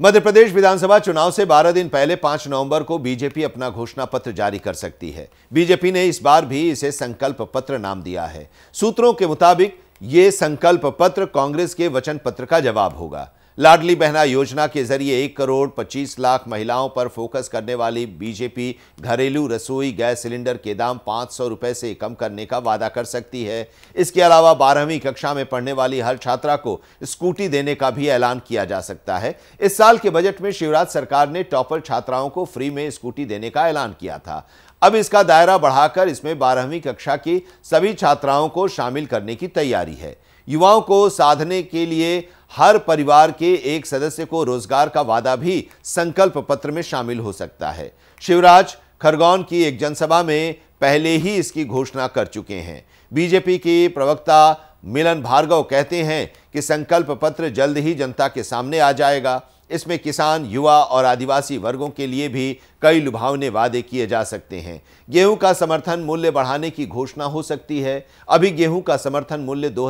मध्य प्रदेश विधानसभा चुनाव से 12 दिन पहले 5 नवंबर को बीजेपी अपना घोषणा पत्र जारी कर सकती है। बीजेपी ने इस बार भी इसे संकल्प पत्र नाम दिया है। सूत्रों के मुताबिक, ये संकल्प पत्र कांग्रेस के वचन पत्र का जवाब होगा। लाडली बहना योजना के ज़रिए एक करोड़ पच्चीस लाख महिलाओं पर फोकस करने वाली बीजेपी घरेलू रसोई गैस सिलेंडर के दाम पाँच सौ रुपए से कम करने का वादा कर सकती है। इसके अलावा बारहवीं कक्षा में पढ़ने वाली हर छात्रा को स्कूटी देने का भी ऐलान किया जा सकता है। इस साल के बजट में शिवराज सरकार ने टॉपर छात्राओं को फ्री में स्कूटी देने का ऐलान किया था। अब इसका दायरा बढ़ाकर इसमें बारहवीं कक्षा की सभी छात्राओं को शामिल करने की तैयारी है। युवाओं को साधने के लिए हर परिवार के एक सदस्य को रोज़गार का वादा भी संकल्प पत्र में शामिल हो सकता है। शिवराज खरगोन की एक जनसभा में पहले ही इसकी घोषणा कर चुके हैं। बीजेपी के प्रवक्ता मिलन भार्गव कहते हैं कि संकल्प पत्र जल्द ही जनता के सामने आ जाएगा। इसमें किसान, युवा और आदिवासी वर्गों के लिए भी कई लुभावने वादे किए जा सकते हैं। गेहूँ का समर्थन मूल्य बढ़ाने की घोषणा हो सकती है। अभी गेहूँ का समर्थन मूल्य दो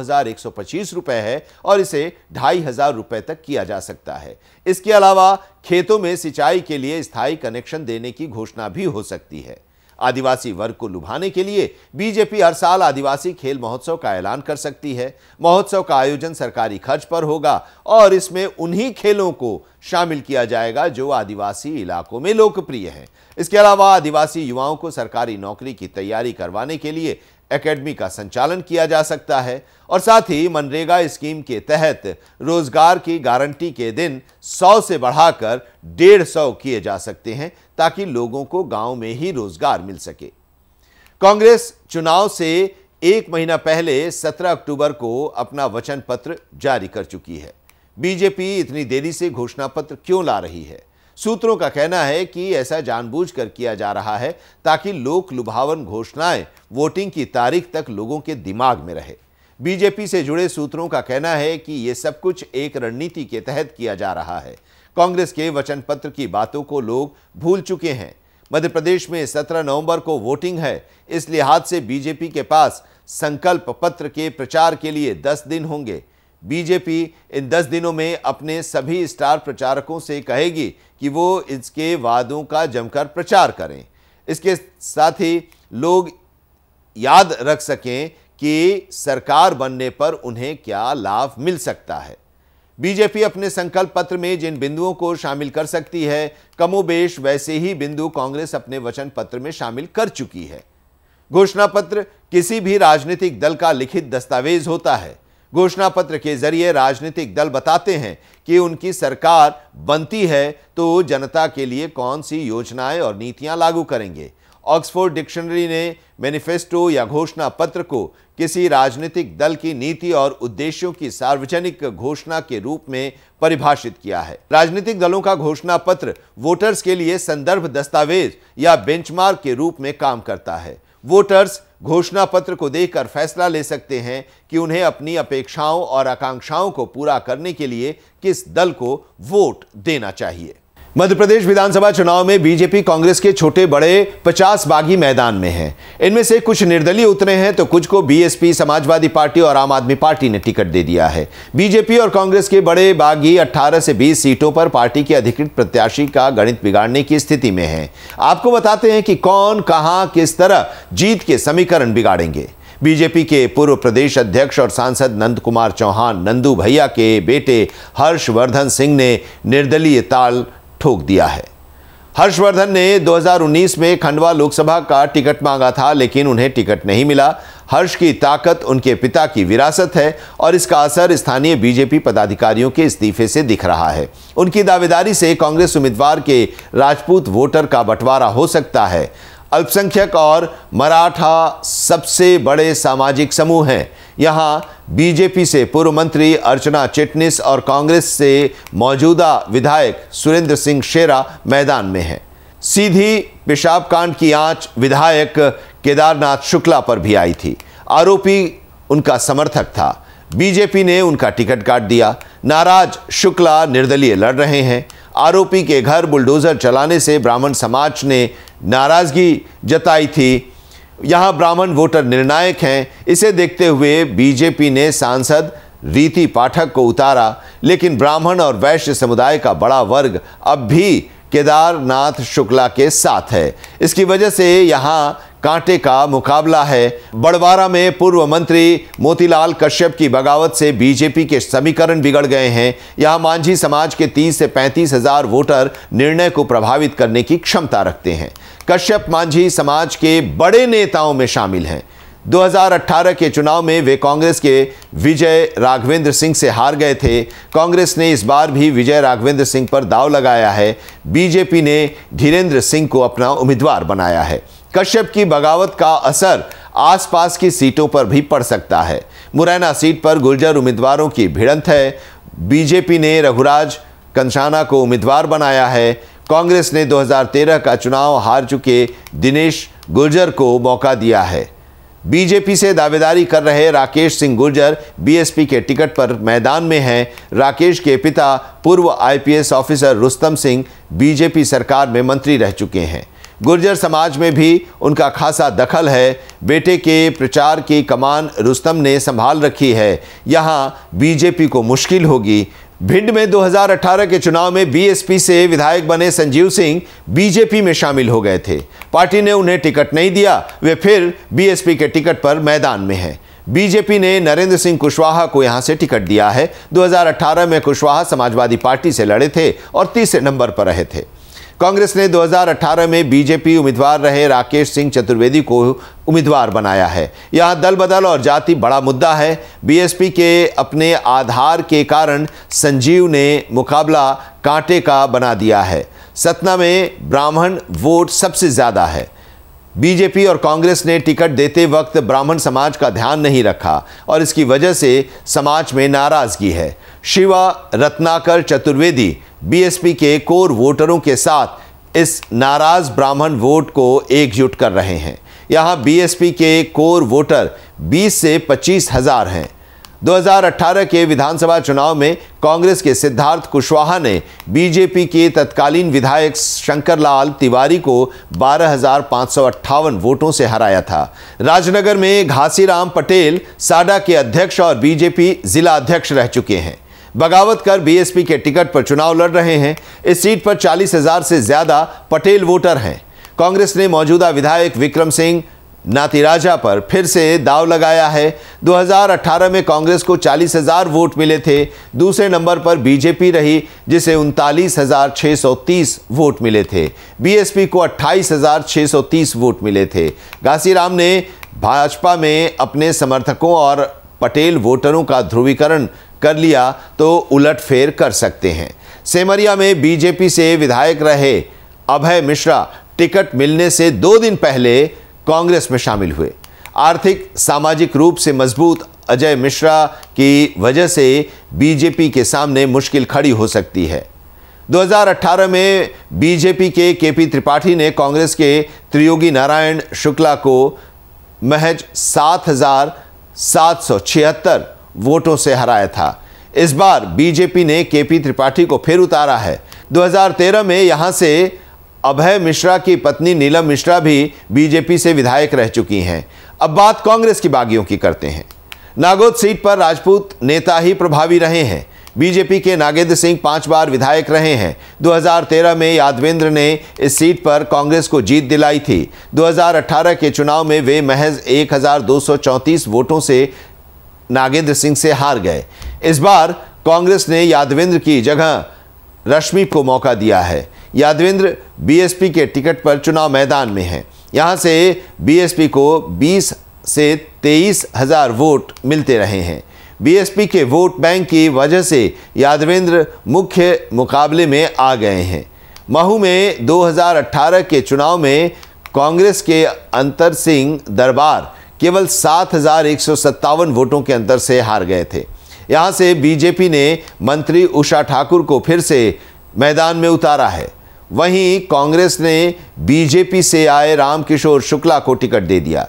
रुपए है और इसे ढाई हज़ार रुपए तक किया जा सकता है। इसके अलावा खेतों में सिंचाई के लिए स्थायी कनेक्शन देने की घोषणा भी हो सकती है। आदिवासी वर्ग को लुभाने के लिए बीजेपी हर साल आदिवासी खेल महोत्सव का ऐलान कर सकती है। महोत्सव का आयोजन सरकारी खर्च पर होगा और इसमें उन्हीं खेलों को शामिल किया जाएगा जो आदिवासी इलाकों में लोकप्रिय हैं। इसके अलावा आदिवासी युवाओं को सरकारी नौकरी की तैयारी करवाने के लिए एकेडमी का संचालन किया जा सकता है और साथ ही मनरेगा स्कीम के तहत रोज़गार की गारंटी के दिन 100 से बढ़ाकर डेढ़ सौ किए जा सकते हैं ताकि लोगों को गाँव में ही रोज़गार मिल सके। कांग्रेस चुनाव से एक महीना पहले 17 अक्टूबर को अपना वचन पत्र जारी कर चुकी है। बीजेपी इतनी देरी से घोषणा पत्र क्यों ला रही है? सूत्रों का कहना है कि ऐसा जानबूझकर किया जा रहा है ताकि लोक लुभावन घोषणाएँ वोटिंग की तारीख तक लोगों के दिमाग में रहे। बीजेपी से जुड़े सूत्रों का कहना है कि यह सब कुछ एक रणनीति के तहत किया जा रहा है। कांग्रेस के वचन पत्र की बातों को लोग भूल चुके हैं। मध्य प्रदेश में 17 नवंबर को वोटिंग है, इस लिहाज से बीजेपी के पास संकल्प पत्र के प्रचार के लिए 10 दिन होंगे। बीजेपी इन 10 दिनों में अपने सभी स्टार प्रचारकों से कहेगी कि वो इसके वादों का जमकर प्रचार करें। इसके साथ ही लोग याद रख सकें कि सरकार बनने पर उन्हें क्या लाभ मिल सकता है। बीजेपी अपने संकल्प पत्र में जिन बिंदुओं को शामिल कर सकती है कमोबेश वैसे ही बिंदु कांग्रेस अपने वचन पत्र में शामिल कर चुकी है। घोषणा पत्र किसी भी राजनीतिक दल का लिखित दस्तावेज़ होता है। घोषणा पत्र के ज़रिए राजनीतिक दल बताते हैं कि उनकी सरकार बनती है तो जनता के लिए कौन सी योजनाएँ और नीतियाँ लागू करेंगे? ऑक्सफोर्ड डिक्शनरी ने मैनिफेस्टो या घोषणा पत्र को किसी राजनीतिक दल की नीति और उद्देश्यों की सार्वजनिक घोषणा के रूप में परिभाषित किया है। राजनीतिक दलों का घोषणा पत्र वोटर्स के लिए संदर्भ दस्तावेज़ या बेंचमार्क के रूप में काम करता है। वोटर्स घोषणा पत्र को देखकर फैसला ले सकते हैं कि उन्हें अपनी अपेक्षाओं और आकांक्षाओं को पूरा करने के लिए किस दल को वोट देना चाहिए। मध्य प्रदेश विधानसभा चुनाव में बीजेपी कांग्रेस के छोटे बड़े 50 बागी मैदान में हैं। इनमें से कुछ निर्दलीय उतरे हैं तो कुछ को बीएसपी, समाजवादी पार्टी और आम आदमी पार्टी ने टिकट दे दिया है। बीजेपी और कांग्रेस के बड़े बागी 18 से 20 सीटों पर पार्टी के अधिकृत प्रत्याशी का गणित बिगाड़ने की स्थिति में है। आपको बताते हैं कि कौन, कहाँ, किस तरह जीत के समीकरण बिगाड़ेंगे। बीजेपी के पूर्व प्रदेश अध्यक्ष और सांसद नंद कुमार चौहान, नंदू भैया के बेटे हर्षवर्धन सिंह ने निर्दलीय ताल ठोक दिया है। हर्षवर्धन ने 2019 में खंडवा लोकसभा का टिकट मांगा था, लेकिन उन्हें टिकट नहीं मिला। हर्ष की ताकत उनके पिता की विरासत है और इसका असर स्थानीय बीजेपी पदाधिकारियों के इस्तीफे से दिख रहा है। उनकी दावेदारी से कांग्रेस उम्मीदवार के राजपूत वोटर का बंटवारा हो सकता है। अल्पसंख्यक और मराठा सबसे बड़े सामाजिक समूह हैं। यहाँ बीजेपी से पूर्व मंत्री अर्चना चिटनिस और कांग्रेस से मौजूदा विधायक सुरेंद्र सिंह शेरा मैदान में हैं। सीधी पेशाब कांड की आँच विधायक केदारनाथ शुक्ला पर भी आई थी। आरोपी उनका समर्थक था। बीजेपी ने उनका टिकट काट दिया। नाराज़ शुक्ला निर्दलीय लड़ रहे हैं। आरोपी के घर बुलडोजर चलाने से ब्राह्मण समाज ने नाराज़गी जताई थी। यहाँ ब्राह्मण वोटर निर्णायक हैं। इसे देखते हुए बीजेपी ने सांसद रीति पाठक को उतारा, लेकिन ब्राह्मण और वैश्य समुदाय का बड़ा वर्ग अब भी केदारनाथ शुक्ला के साथ है। इसकी वजह से यहाँ कांटे का मुकाबला है। बड़वारा में पूर्व मंत्री मोतीलाल कश्यप की बगावत से बीजेपी के समीकरण बिगड़ गए हैं। यहाँ मांझी समाज के 30 से पैंतीस हज़ार वोटर निर्णय को प्रभावित करने की क्षमता रखते हैं। कश्यप मांझी समाज के बड़े नेताओं में शामिल हैं। 2018 के चुनाव में वे कांग्रेस के विजय राघवेंद्र सिंह से हार गए थे। कांग्रेस ने इस बार भी विजय राघवेंद्र सिंह पर दाव लगाया है। बीजेपी ने धीरेन्द्र सिंह को अपना उम्मीदवार बनाया है। कश्यप की बगावत का असर आसपास की सीटों पर भी पड़ सकता है। मुरैना सीट पर गुर्जर उम्मीदवारों की भिड़ंत है। बीजेपी ने रघुराज कंसाना को उम्मीदवार बनाया है। कांग्रेस ने 2013 का चुनाव हार चुके दिनेश गुर्जर को मौका दिया है। बीजेपी से दावेदारी कर रहे राकेश सिंह गुर्जर बीएसपी के टिकट पर मैदान में हैं। राकेश के पिता, पूर्व IPS officer Rustam Singh, BJP सरकार में मंत्री रह चुके हैं। गुर्जर समाज में भी उनका खासा दखल है। बेटे के प्रचार की कमान रुस्तम ने संभाल रखी है। यहाँ बीजेपी को मुश्किल होगी। भिंड में 2018 के चुनाव में बीएसपी से विधायक बने संजीव सिंह बीजेपी में शामिल हो गए थे। पार्टी ने उन्हें टिकट नहीं दिया, वे फिर बीएसपी के टिकट पर मैदान में हैं। बीजेपी ने नरेंद्र सिंह कुशवाहा को यहाँ से टिकट दिया है। 2018 में कुशवाहा समाजवादी पार्टी से लड़े थे और तीसरे नंबर पर रहे थे। कांग्रेस ने 2018 में बीजेपी उम्मीदवार रहे राकेश सिंह चतुर्वेदी को उम्मीदवार बनाया है। यहाँ दल बदल और जाति बड़ा मुद्दा है। बीएसपी के अपने आधार के कारण संजीव ने मुकाबला कांटे का बना दिया है। सतना में ब्राह्मण वोट सबसे ज़्यादा है। बीजेपी और कांग्रेस ने टिकट देते वक्त ब्राह्मण समाज का ध्यान नहीं रखा और इसकी वजह से समाज में नाराज़गी है। शिवा रत्नाकर चतुर्वेदी, बीएसपी के कोर वोटरों के साथ इस नाराज़ ब्राह्मण वोट को एकजुट कर रहे हैं। यहाँ बीएसपी के कोर वोटर 20 से पच्चीस हज़ार हैं। 2018 के विधानसभा चुनाव में कांग्रेस के सिद्धार्थ कुशवाहा ने बीजेपी के तत्कालीन विधायक शंकरलाल तिवारी को बारह वोटों से हराया था। राजनगर में घासीराम पटेल, साडा के अध्यक्ष और बीजेपी जिला अध्यक्ष रह चुके हैं। बगावत कर बीएसपी के टिकट पर चुनाव लड़ रहे हैं। इस सीट पर चालीस हज़ार से ज़्यादा पटेल वोटर हैं। कांग्रेस ने मौजूदा विधायक विक्रम सिंह नातिराजा पर फिर से दाव लगाया है। 2018 में कांग्रेस को चालीस हज़ार वोट मिले थे। दूसरे नंबर पर बीजेपी रही, जिसे उनतालीस हज़ार छः सौ तीस वोट मिले थे। बीएसपी को अट्ठाईस हज़ार छः सौ तीस वोट मिले थे। घासीराम ने भाजपा में अपने समर्थकों और पटेल वोटरों का ध्रुवीकरण कर लिया तो उलटफेर कर सकते हैं। सेमरिया में बीजेपी से विधायक रहे अभय मिश्रा। टिकट मिलने से दो दिन पहले कांग्रेस में शामिल हुए। आर्थिक, सामाजिक रूप से मज़बूत अजय मिश्रा की वजह से बीजेपी के सामने मुश्किल खड़ी हो सकती है। 2018 में बीजेपी के केपी त्रिपाठी ने कांग्रेस के त्रियोगी नारायण शुक्ला को महज सात हज़ार सात सौ छिहत्तर वोटों से हराया था। इस बार बीजेपी ने केपी त्रिपाठी को फिर उतारा है। 2013 में यहाँ से अभय मिश्रा की पत्नी नीलम मिश्रा भी बीजेपी से विधायक रह चुकी हैं। अब बात कांग्रेस की बागियों की करते हैं। नागौद सीट पर राजपूत नेता ही प्रभावी रहे हैं। बीजेपी के नागेंद्र सिंह पाँच बार विधायक रहे हैं। 2013 में यादवेंद्र ने इस सीट पर कांग्रेस को जीत दिलाई थी। 2018 के चुनाव में वे महज एक हज़ार दो सौ चौंतीस वोटों से नागेंद्र सिंह से हार गए। इस बार कांग्रेस ने यादवेंद्र की जगह रश्मि को मौका दिया है। यादवेंद्र बीएसपी के टिकट पर चुनाव मैदान में हैं। यहाँ से बीएसपी को 20 से तेईस हज़ार वोट मिलते रहे हैं। बीएसपी के वोट बैंक की वजह से यादवेंद्र मुख्य मुकाबले में आ गए हैं। महू में 2018 के चुनाव में कांग्रेस के अंतर सिंह दरबार केवल सात हज़ार एक सौ सत्तावन वोटों के अंतर से हार गए थे। यहाँ से बीजेपी ने मंत्री उषा ठाकुर को फिर से मैदान में उतारा है। वहीं कांग्रेस ने बीजेपी से आए रामकिशोर शुक्ला को टिकट दे दिया।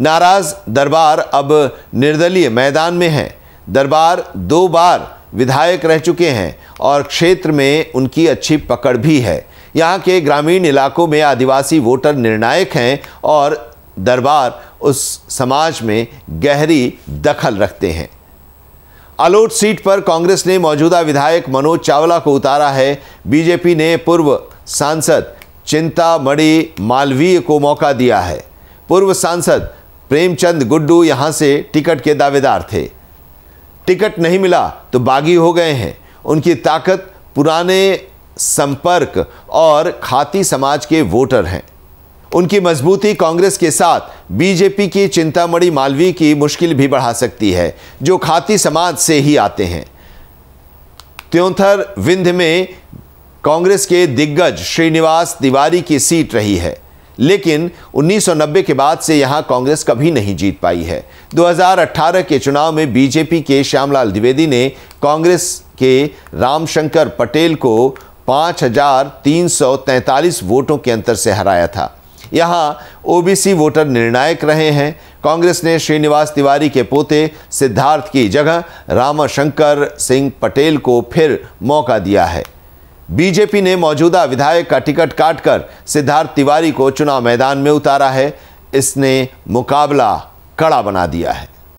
नाराज़ दरबार अब निर्दलीय मैदान में है। दरबार दो बार विधायक रह चुके हैं और क्षेत्र में उनकी अच्छी पकड़ भी है। यहाँ के ग्रामीण इलाकों में आदिवासी वोटर निर्णायक हैं और दरबार उस समाज में गहरी दखल रखते हैं। अलोट सीट पर कांग्रेस ने मौजूदा विधायक मनोज चावला को उतारा है। बीजेपी ने पूर्व सांसद चिंतामणि मालवीय को मौका दिया है। पूर्व सांसद प्रेमचंद गुड्डू यहाँ से टिकट के दावेदार थे। टिकट नहीं मिला तो बागी हो गए हैं। उनकी ताकत, पुराने संपर्क और खाती समाज के वोटर हैं। उनकी मजबूती कांग्रेस के साथ बीजेपी की चिंतामणि मालवीय की मुश्किल भी बढ़ा सकती है, जो खाती समाज से ही आते हैं। त्योंथर विंध्य में कांग्रेस के दिग्गज श्रीनिवास तिवारी की सीट रही है। लेकिन 1990 के बाद से यहाँ कांग्रेस कभी नहीं जीत पाई है। 2018 के चुनाव में बीजेपी के श्यामलाल द्विवेदी ने कांग्रेस के रामशंकर पटेल को 5,343 वोटों के अंतर से हराया था। यहाँ ओबीसी वोटर निर्णायक रहे हैं। कांग्रेस ने श्रीनिवास तिवारी के पोते सिद्धार्थ की जगह रामशंकर सिंह पटेल को फिर मौका दिया है। बीजेपी ने मौजूदा विधायक का टिकट काटकर सिद्धार्थ तिवारी को चुनाव मैदान में उतारा है। इसने मुकाबला कड़ा बना दिया है।